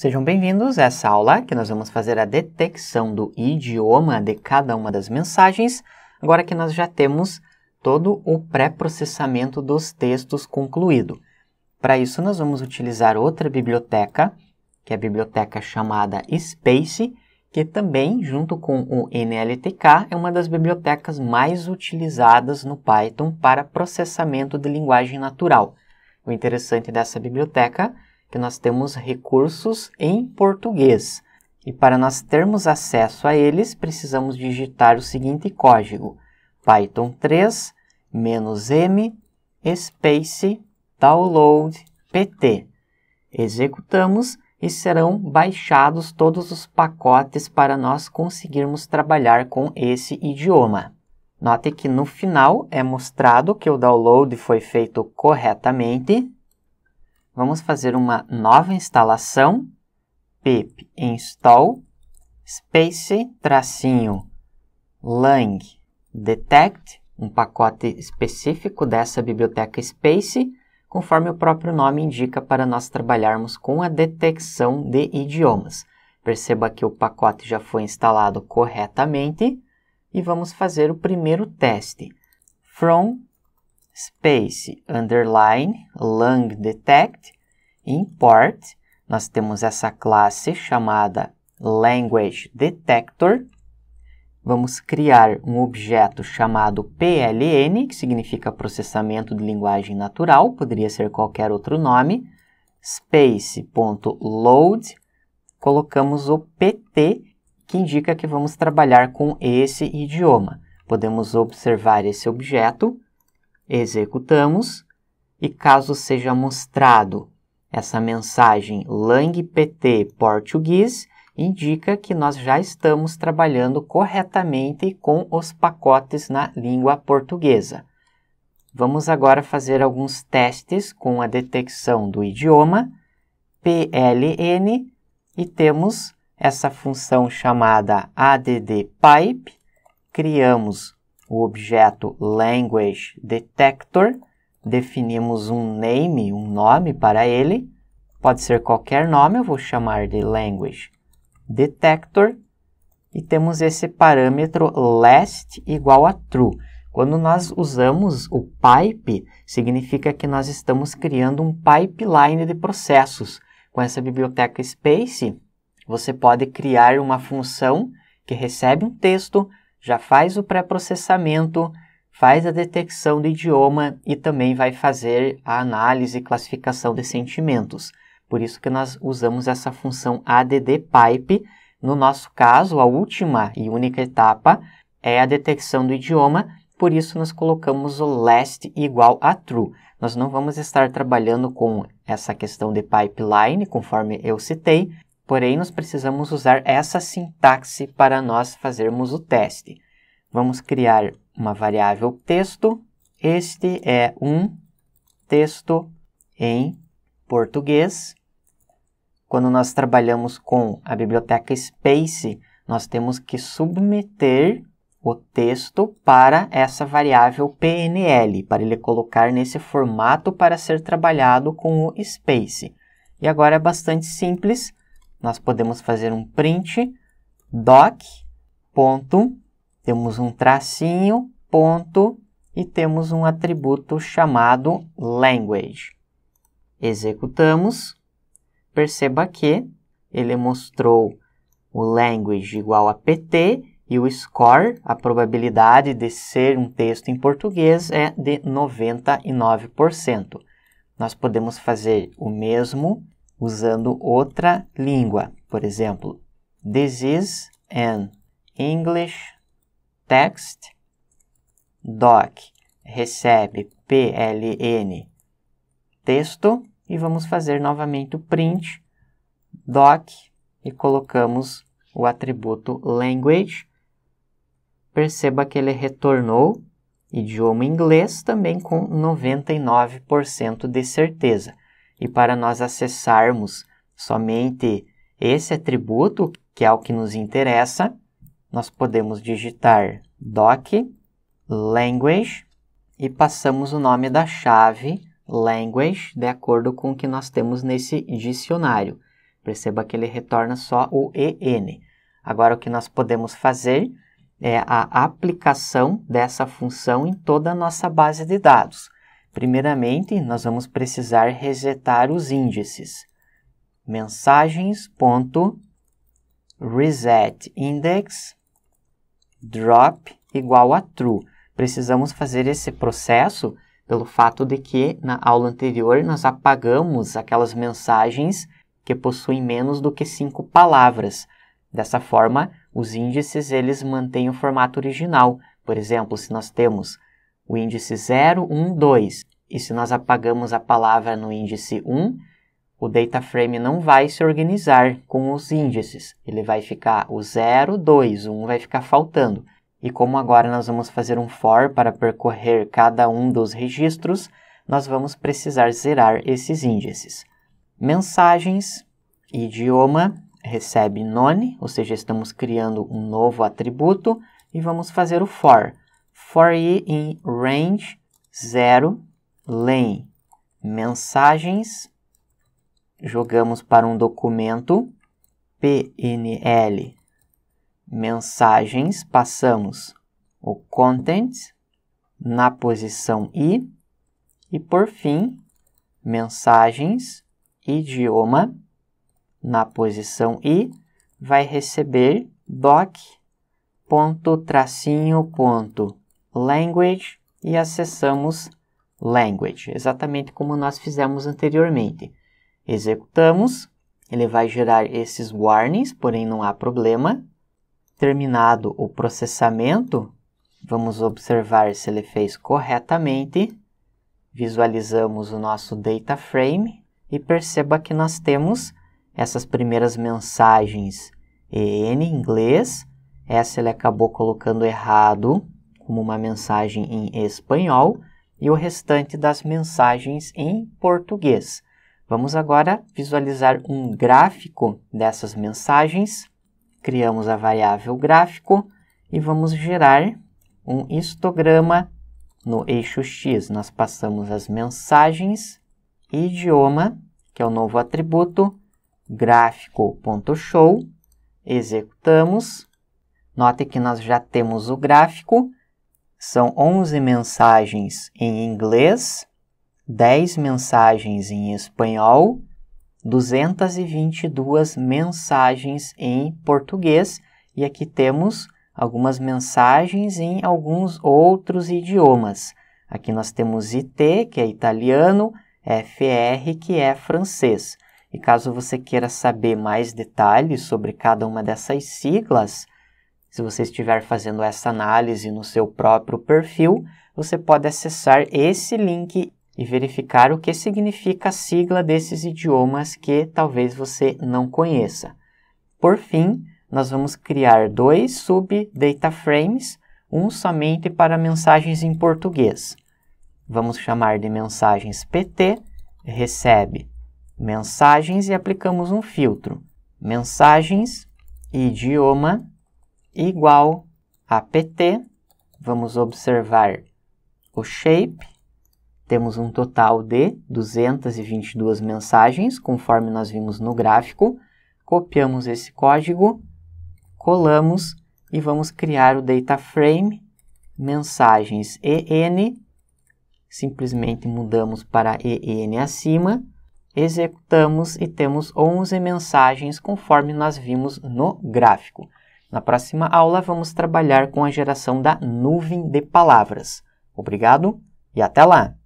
Sejam bem-vindos a essa aula que nós vamos fazer a detecção do idioma de cada uma das mensagens, agora que nós já temos todo o pré-processamento dos textos concluído. Para isso, nós vamos utilizar outra biblioteca, que é a biblioteca chamada Space, que também, junto com o NLTK, é uma das bibliotecas mais utilizadas no Python para processamento de linguagem natural. O interessante dessa biblioteca que nós temos recursos em português. E para nós termos acesso a eles, precisamos digitar o seguinte código: Python 3 "-m space download pt". Executamos e serão baixados todos os pacotes para nós conseguirmos trabalhar com esse idioma. Note que no final é mostrado que o download foi feito corretamente vamos fazer uma nova instalação, pip install space tracinho lang detect, um pacote específico dessa biblioteca space, conforme o próprio nome indica para nós trabalharmos com a detecção de idiomas. Perceba que o pacote já foi instalado corretamente e vamos fazer o primeiro teste. From space underline lang detect import. Nós temos essa classe chamada language detector. Vamos criar um objeto chamado PLN, que significa processamento de linguagem natural, poderia ser qualquer outro nome. Space.load, colocamos o PT, que indica que vamos trabalhar com esse idioma. Podemos observar esse objeto executamos e caso seja mostrado essa mensagem langpt português, indica que nós já estamos trabalhando corretamente com os pacotes na língua portuguesa. Vamos agora fazer alguns testes com a detecção do idioma PLN e temos essa função chamada addpipe. Criamos o objeto language detector, definimos um name, um nome para ele, pode ser qualquer nome, eu vou chamar de language detector, e temos esse parâmetro last igual a true. Quando nós usamos o pipe, significa que nós estamos criando um pipeline de processos. Com essa biblioteca Space, você pode criar uma função que recebe um texto, já faz o pré-processamento, faz a detecção do idioma e também vai fazer a análise e classificação de sentimentos. Por isso que nós usamos essa função addpipe. No nosso caso, a última e única etapa é a detecção do idioma, por isso nós colocamos o last igual a true. Nós não vamos estar trabalhando com essa questão de pipeline, conforme eu citei, Porém, nós precisamos usar essa sintaxe para nós fazermos o teste. Vamos criar uma variável texto. Este é um texto em português. Quando nós trabalhamos com a biblioteca Space, nós temos que submeter o texto para essa variável PNL, para ele colocar nesse formato para ser trabalhado com o Space. E agora é bastante simples, nós podemos fazer um print doc ponto, temos um tracinho ponto e temos um atributo chamado language. Executamos, perceba que ele mostrou o language igual a pt e o score, a probabilidade de ser um texto em português é de 99%. Nós podemos fazer o mesmo usando outra língua. Por exemplo, this is an English text doc recebe PLN texto e vamos fazer novamente o print doc e colocamos o atributo language. Perceba que ele retornou idioma inglês também com 99% de certeza. E para nós acessarmos somente esse atributo, que é o que nos interessa, nós podemos digitar doc language e passamos o nome da chave language de acordo com o que nós temos nesse dicionário. Perceba que ele retorna só o EN. Agora, o que nós podemos fazer é a aplicação dessa função em toda a nossa base de dados. Primeiramente, nós vamos precisar resetar os índices. Mensagens.resetIndex drop igual a true. Precisamos fazer esse processo pelo fato de que na aula anterior nós apagamos aquelas mensagens que possuem menos do que cinco palavras. Dessa forma, os índices eles mantêm o formato original. Por exemplo, se nós temos o índice 0, 1, 2, e se nós apagamos a palavra no índice 1, o data frame não vai se organizar com os índices. Ele vai ficar o 0, 2, o 1 vai ficar faltando. E como agora nós vamos fazer um for para percorrer cada um dos registros, nós vamos precisar zerar esses índices. Mensagens, idioma, recebe none, ou seja, estamos criando um novo atributo e vamos fazer o for. For i em range 0 len mensagens, jogamos para um documento. Pnl mensagens, passamos o content na posição i. E por fim mensagens idioma na posição i. Vai receber doc. Ponto tracinho ponto language. E acessamos language, exatamente como nós fizemos anteriormente. Executamos, ele vai gerar esses warnings, porém não há problema. Terminado o processamento, vamos observar se ele fez corretamente. Visualizamos o nosso data frame e perceba que nós temos essas primeiras mensagens em inglês. Essa ele acabou colocando errado como uma mensagem em espanhol e o restante das mensagens em português. Vamos agora visualizar um gráfico dessas mensagens. Criamos a variável gráfico e vamos gerar um histograma no eixo X. Nós passamos as mensagens, idioma, que é o novo atributo, gráfico.show, executamos. Note que nós já temos o gráfico são 11 mensagens em inglês, 10 mensagens em espanhol, 222 mensagens em português e aqui temos algumas mensagens em alguns outros idiomas. Aqui nós temos IT, que é italiano, FR, que é francês. E caso você queira saber mais detalhes sobre cada uma dessas siglas, se você estiver fazendo essa análise no seu próprio perfil, você pode acessar esse link e verificar o que significa a sigla desses idiomas que talvez você não conheça. Por fim, nós vamos criar dois sub-data frames, um somente para mensagens em português. Vamos chamar de mensagens PT, recebe mensagens e aplicamos um filtro. Mensagens, idioma igual a PT. Vamos observar o shape. Temos um total de 222 mensagens, conforme nós vimos no gráfico. Copiamos esse código, colamos e vamos criar o data frame mensagens EN. Simplesmente mudamos para EN acima, executamos e temos 11 mensagens conforme nós vimos no gráfico. Na próxima aula, vamos trabalhar com a geração da nuvem de palavras. Obrigado e até lá!